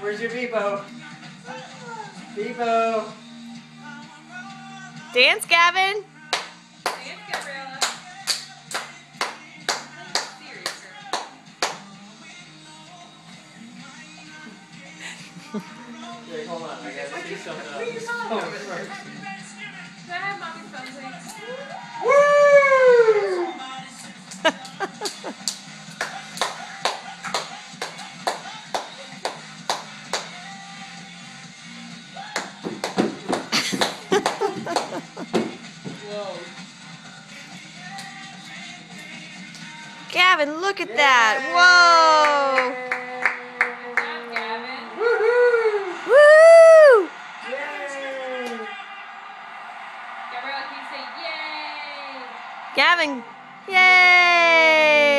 Where's your Bebo? Bebo. Dance, Gavin. Dance, Gabriella. Serious. Wait, hold on. I gotta see something uh, What are you else. Gavin, look at that. Whoa. Good job, Gavin. Woohoo! Woo! Yay! Gabriella, can you say yay? Gavin. Yay!